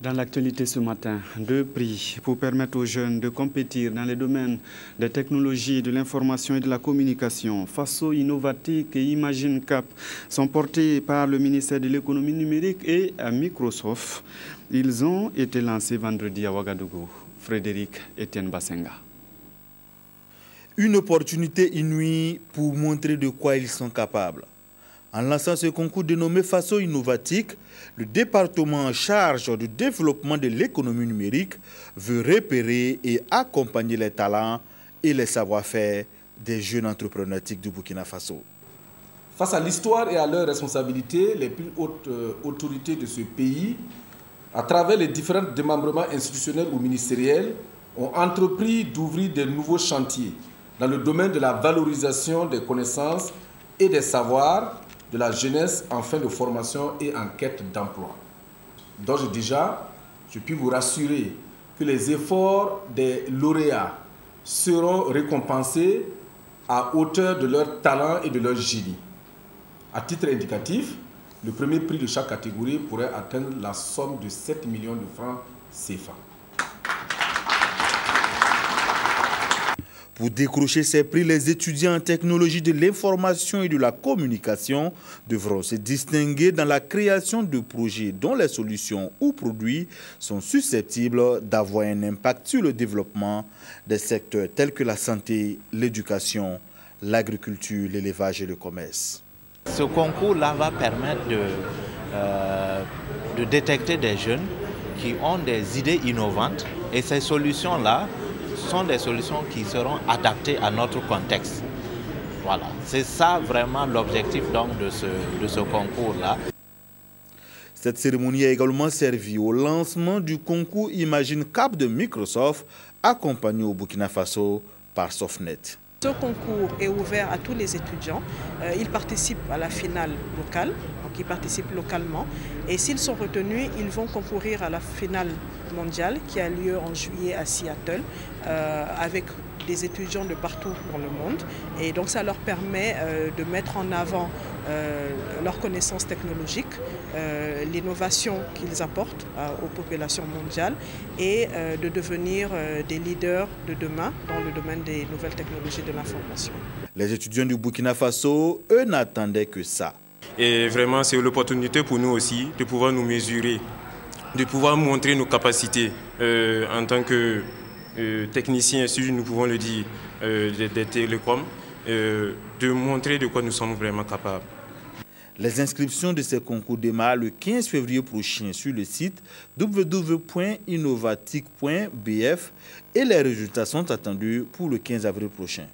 Dans l'actualité ce matin, deux prix pour permettre aux jeunes de compétir dans les domaines des technologies, de l'information et de la communication. Faso Innovatique et Imagine Cap sont portés par le ministère de l'économie numérique et à Microsoft. Ils ont été lancés vendredi à Ouagadougou. Frédéric Etienne Bassenga. Une opportunité inouïe pour montrer de quoi ils sont capables. En lançant ce concours dénommé Faso Innovatique, le département en charge du développement de l'économie numérique veut repérer et accompagner les talents et les savoir-faire des jeunes entrepreneurs du Burkina Faso. Face à l'histoire et à leurs responsabilités, les plus hautes euh, autorités de ce pays, à travers les différents démembrements institutionnels ou ministériels, ont entrepris d'ouvrir de nouveaux chantiers dans le domaine de la valorisation des connaissances et des savoirs de la jeunesse en fin de formation et en quête d'emploi. Donc déjà, je puis vous rassurer que les efforts des lauréats seront récompensés à hauteur de leur talent et de leur génie. À titre indicatif, le premier prix de chaque catégorie pourrait atteindre la somme de 7 millions de francs CFA. Pour décrocher ces prix, les étudiants en technologie de l'information et de la communication devront se distinguer dans la création de projets dont les solutions ou produits sont susceptibles d'avoir un impact sur le développement des secteurs tels que la santé, l'éducation, l'agriculture, l'élevage et le commerce. Ce concours-là va permettre de, euh, de détecter des jeunes qui ont des idées innovantes et ces solutions-là sont des solutions qui seront adaptées à notre contexte. Voilà, c'est ça vraiment l'objectif donc de ce, de ce concours-là. Cette cérémonie a également servi au lancement du concours Imagine Cap de Microsoft, accompagné au Burkina Faso par Softnet. Ce concours est ouvert à tous les étudiants. Euh, ils participent à la finale locale, ils participent localement. Et s'ils sont retenus, ils vont concourir à la finale mondiale qui a lieu en juillet à Seattle euh, avec des étudiants de partout dans le monde. Et donc ça leur permet euh, de mettre en avant euh, leurs connaissances technologiques, l'innovation qu'ils apportent aux populations mondiales et de devenir des leaders de demain dans le domaine des nouvelles technologies de l'information. Les étudiants du Burkina Faso, eux, n'attendaient que ça. Et vraiment, c'est l'opportunité pour nous aussi de pouvoir nous mesurer, de pouvoir montrer nos capacités en tant que euh, techniciens, si nous pouvons le dire, euh, des, télécoms, euh, de montrer de quoi nous sommes vraiment capables. Les inscriptions de ces concours démarrent le 15 février prochain sur le site www.innovatique.bf et les résultats sont attendus pour le 15 avril prochain.